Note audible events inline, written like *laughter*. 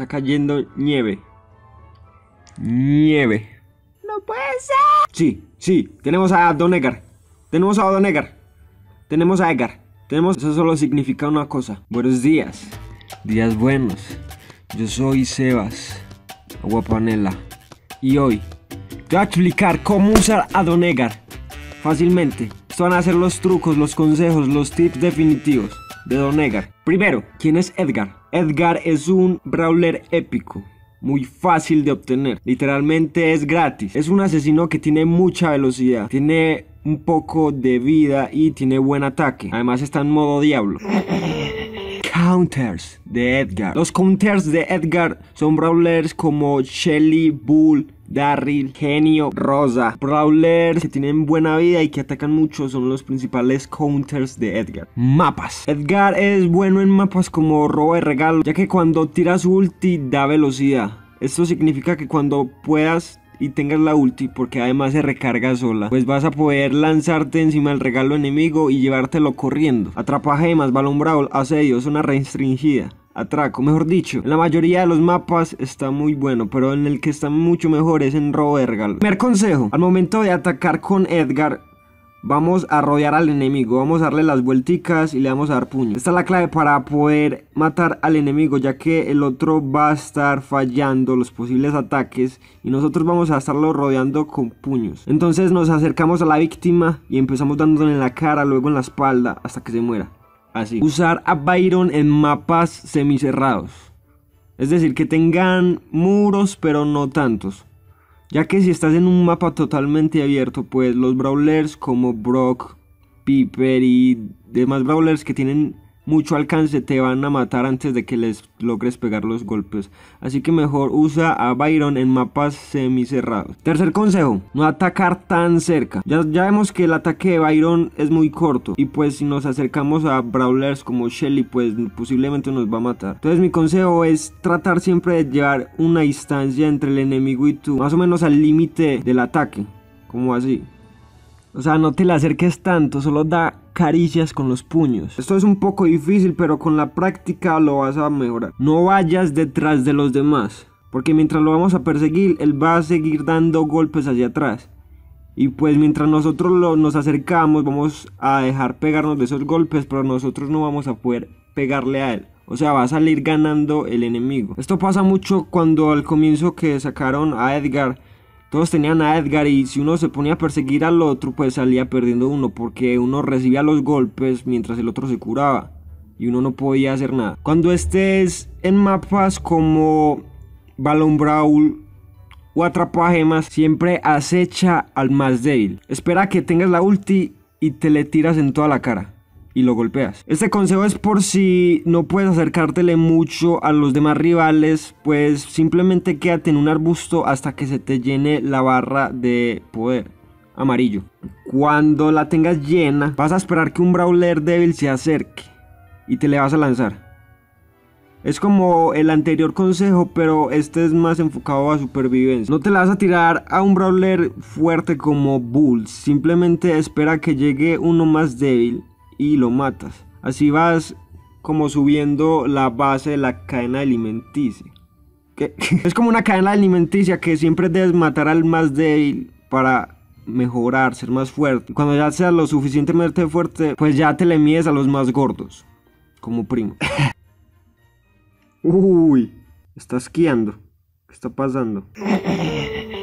Está cayendo nieve. Nieve. No puede ser. Sí, sí, tenemos a Don Edgar. Tenemos a Don Edgar. Tenemos a Edgar. Tenemos... Eso solo significa una cosa. Buenos días. Días buenos. Yo soy Sebas. Aguapanela. Y hoy te voy a explicar cómo usar a Don Edgar. Fácilmente. Estos van a ser los trucos, los consejos, los tips definitivos de Don Edgar. Primero, ¿quién es Edgar? Edgar es un brawler épico muy fácil de obtener. Literalmente es gratis. Es un asesino que tiene mucha velocidad. Tiene un poco de vida y tiene buen ataque. Además está en modo diablo. Counters de Edgar. Los counters de Edgar son brawlers como Shelly, Bull, Darryl, Genio, Rosa. Brawlers que tienen buena vida y que atacan mucho son los principales counters de Edgar. Mapas. Edgar es bueno en mapas como robo de regalo, ya que cuando tiras ulti da velocidad. Esto significa que cuando puedas y tengas la ulti, porque además se recarga sola, pues vas a poder lanzarte encima del regalo enemigo y llevártelo corriendo. Atrapa gemas, balón brawl, asedio, zona restringida atraco, mejor dicho. En la mayoría de los mapas está muy bueno, pero en el que está mucho mejor es en robo. Primer consejo, al momento de atacar con Edgar, Vamos a rodear al enemigo, vamos a darle las vuelticas y le vamos a dar puño. Esta es la clave para poder matar al enemigo ya que el otro va a estar fallando los posibles ataques y nosotros vamos a estarlo rodeando con puños. Entonces nos acercamos a la víctima y empezamos dándole en la cara, luego en la espalda hasta que se muera. Así. Usar a Byron en mapas semicerrados. Es decir, que tengan muros pero no tantos. Ya que si estás en un mapa totalmente abierto, pues los brawlers como Brock, Piper y demás brawlers que tienen mucho alcance te van a matar antes de que les logres pegar los golpes. Así que mejor usa a Byron en mapas semicerrados. Tercer consejo, no atacar tan cerca. Ya, ya vemos que el ataque de Byron es muy corto y pues si nos acercamos a brawlers como Shelly pues posiblemente nos va a matar. Entonces mi consejo es tratar siempre de llevar una distancia entre el enemigo y tú, más o menos al límite del ataque, como así. O sea, no te le acerques tanto, solo da caricias con los puños. Esto es un poco difícil, pero con la práctica lo vas a mejorar. No vayas detrás de los demás, porque mientras lo vamos a perseguir, él va a seguir dando golpes hacia atrás. Y pues mientras nosotros nos acercamos, vamos a dejar pegarnos de esos golpes, pero nosotros no vamos a poder pegarle a él. O sea, va a salir ganando el enemigo. Esto pasa mucho cuando al comienzo que sacaron a Edgar todos tenían a Edgar y si uno se ponía a perseguir al otro, pues salía perdiendo uno porque uno recibía los golpes mientras el otro se curaba y uno no podía hacer nada. Cuando estés en mapas como Balón Brawl o Atrapagemas, siempre acecha al más débil. Espera que tengas la ulti y te le tiras en toda la cara y lo golpeas. Este consejo es por si no puedes acercártele mucho a los demás rivales, pues simplemente quédate en un arbusto hasta que se te llene la barra de poder amarillo. Cuando la tengas llena, vas a esperar que un brawler débil se acerque y te le vas a lanzar. Es como el anterior consejo, pero este es más enfocado a supervivencia. No te la vas a tirar a un brawler fuerte como Bulls, simplemente espera que llegue uno más débil y lo matas. Así vas como subiendo la base de la cadena alimenticia. Que *laughs* es como una cadena alimenticia que siempre debes matar al más débil para mejorar, ser más fuerte. Cuando ya seas lo suficientemente fuerte, pues ya te le mides a los más gordos. Como primo. *laughs* Uy, está esquiando. ¿Qué está pasando? *laughs*